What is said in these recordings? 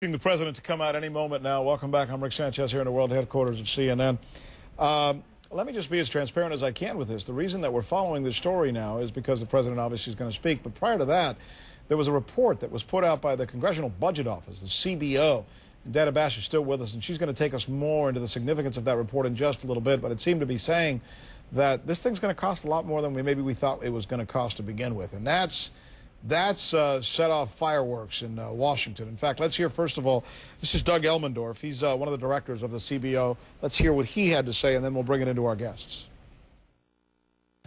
The president to come out any moment now. Welcome back. I'm Rick Sanchez here in the world headquarters of CNN. Um, let me just be as transparent as I can with this. The reason that we're following this story now is because the president obviously is going to speak. But prior to that, there was a report that was put out by the Congressional Budget Office, the CBO. Dana Bash is still with us, and she's going to take us more into the significance of that report in just a little bit. But it seemed to be saying that this thing's going to cost a lot more than we maybe we thought it was going to cost to begin with, and that's that's uh, set off fireworks in uh, Washington. In fact, let's hear first of all, this is Doug Elmendorf. He's uh, one of the directors of the CBO. Let's hear what he had to say, and then we'll bring it into our guests.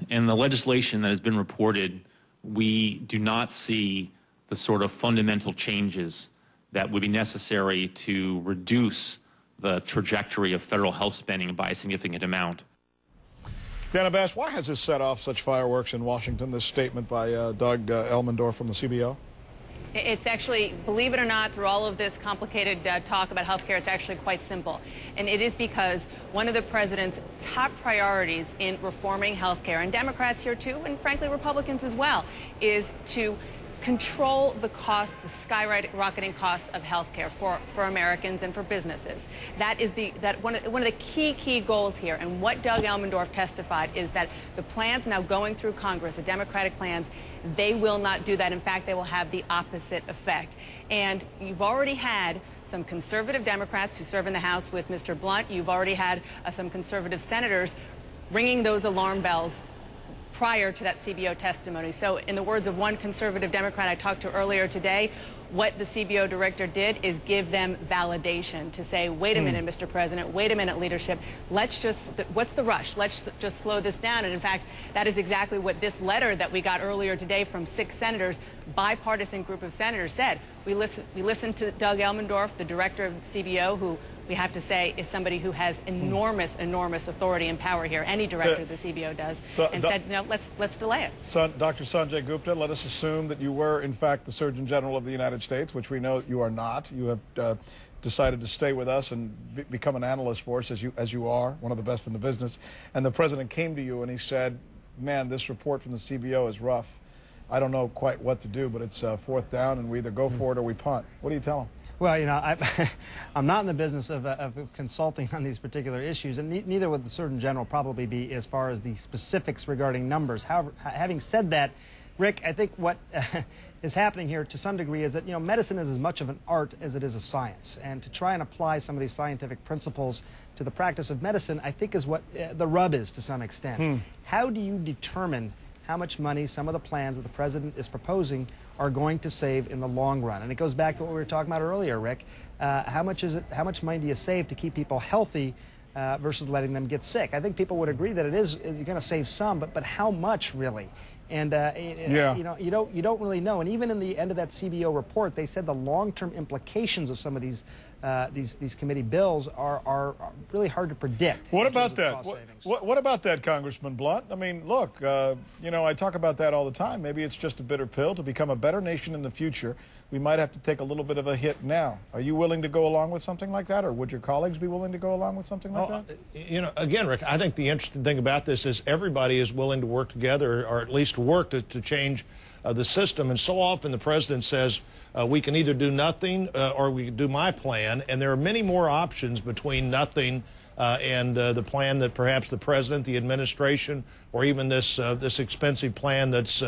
In the legislation that has been reported, we do not see the sort of fundamental changes that would be necessary to reduce the trajectory of federal health spending by a significant amount. Dana Bash, why has this set off such fireworks in Washington, this statement by uh, Doug uh, Elmendorf from the CBO? It's actually, believe it or not, through all of this complicated uh, talk about health care, it's actually quite simple. And it is because one of the president's top priorities in reforming health care, and Democrats here too, and frankly Republicans as well, is to control the cost, the skyrocketing costs of healthcare for, for Americans and for businesses. That is the that one of, one of the key key goals here. And what Doug Elmendorf testified is that the plans now going through Congress, the Democratic plans, they will not do that. In fact, they will have the opposite effect. And you've already had some conservative Democrats who serve in the House with Mr. Blunt. You've already had uh, some conservative senators ringing those alarm bells prior to that CBO testimony. So in the words of one conservative Democrat I talked to earlier today, what the CBO director did is give them validation to say, wait a mm. minute, Mr. President, wait a minute, leadership. Let's just, what's the rush? Let's just slow this down. And in fact, that is exactly what this letter that we got earlier today from six senators, bipartisan group of senators, said. We, listen, we listened to Doug Elmendorf, the director of CBO, who we have to say, is somebody who has enormous, enormous authority and power here. Any director of the CBO does, so, and said, no, let's let's delay it. So, Dr. Sanjay Gupta, let us assume that you were, in fact, the Surgeon General of the United States, which we know you are not. You have. Uh, decided to stay with us and be become an analyst for us as you as you are one of the best in the business and the president came to you and he said man this report from the CBO is rough I don't know quite what to do but it's uh, fourth down and we either go for it or we punt what do you tell him well, you know, I, am not in the business of, uh, of, consulting on these particular issues, and ne neither would the Surgeon General probably be as far as the specifics regarding numbers. However, having said that, Rick, I think what uh, is happening here to some degree is that, you know, medicine is as much of an art as it is a science. And to try and apply some of these scientific principles to the practice of medicine, I think is what uh, the rub is to some extent. Hmm. How do you determine how much money some of the plans that the president is proposing are going to save in the long run. And it goes back to what we were talking about earlier, Rick. Uh, how much is it? How much money do you save to keep people healthy uh, versus letting them get sick? I think people would agree that it is you're going to save some, but but how much really? And uh, yeah. you know you don't you don't really know. And even in the end of that CBO report, they said the long-term implications of some of these uh, these these committee bills are, are really hard to predict. What about that? What, what, what, about that, Congressman Blunt? I mean, look, uh, you know, I talk about that all the time. Maybe it's just a bitter pill to become a better nation in the future. We might have to take a little bit of a hit now. Are you willing to go along with something like that, or would your colleagues be willing to go along with something like that? You know, again, Rick, I think the interesting thing about this is everybody is willing to work together, or at least work to, to change uh, the system. And so often the president says uh, we can either do nothing uh, or we can do my plan. And there are many more options between nothing uh, and uh, the plan that perhaps the president, the administration, or even this uh, this expensive plan that's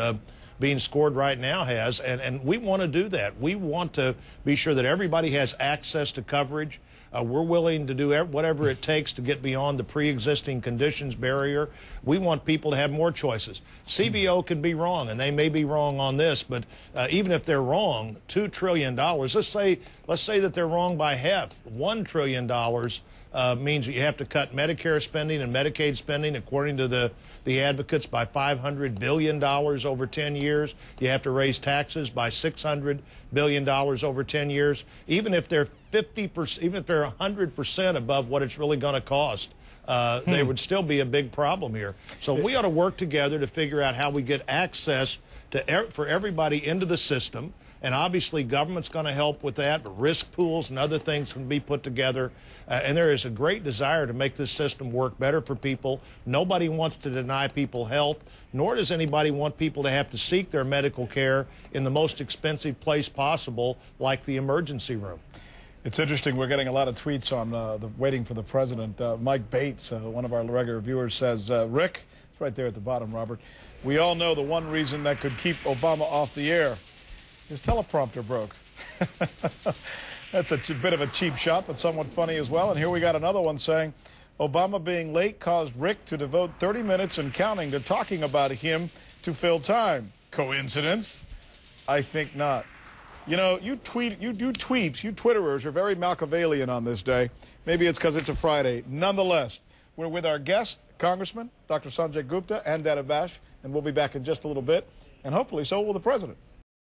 being scored right now has. And, and we want to do that. We want to be sure that everybody has access to coverage. Uh, we're willing to do whatever it takes to get beyond the pre-existing conditions barrier. We want people to have more choices. CBO can be wrong, and they may be wrong on this, but uh, even if they're wrong, two trillion dollars. Let's say let's say that they're wrong by half. One trillion dollars uh, means that you have to cut Medicare spending and Medicaid spending, according to the, the advocates, by $500 billion over 10 years. You have to raise taxes by $600 billion over 10 years. Even if they're 50%, even if they're 100% above what it's really going to cost, uh, hmm. they would still be a big problem here. So we ought to work together to figure out how we get access to er for everybody into the system. And obviously, government's going to help with that. But risk pools and other things can be put together. Uh, and there is a great desire to make this system work better for people. Nobody wants to deny people health, nor does anybody want people to have to seek their medical care in the most expensive place possible, like the emergency room. It's interesting. We're getting a lot of tweets on uh, the waiting for the president. Uh, Mike Bates, uh, one of our regular viewers, says, uh, "Rick, it's right there at the bottom, Robert. We all know the one reason that could keep Obama off the air. His teleprompter broke." That's a bit of a cheap shot, but somewhat funny as well. And here we got another one saying, "Obama being late caused Rick to devote 30 minutes and counting to talking about him to fill time. Coincidence? I think not." You know, you tweet, you do tweets, you Twitterers are very Machiavellian on this day. Maybe it's because it's a Friday. Nonetheless, we're with our guest, Congressman Dr. Sanjay Gupta and Dana Bash, and we'll be back in just a little bit. And hopefully, so will the president.